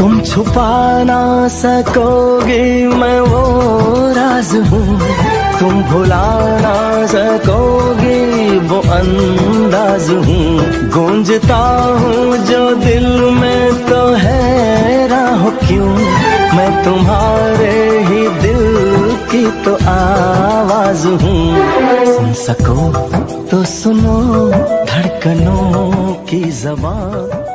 तुम छुपा ना सकोगे, मैं वो राज हूँ। तुम भुला ना सकोगे, वो अंदाज हूँ। गूंजता हूँ जो दिल में तो है, राह क्यों? मैं तुम्हारे ही दिल की तो आवाज़ हूँ। सुन सको तो सुनो, धड़कनों की जबान।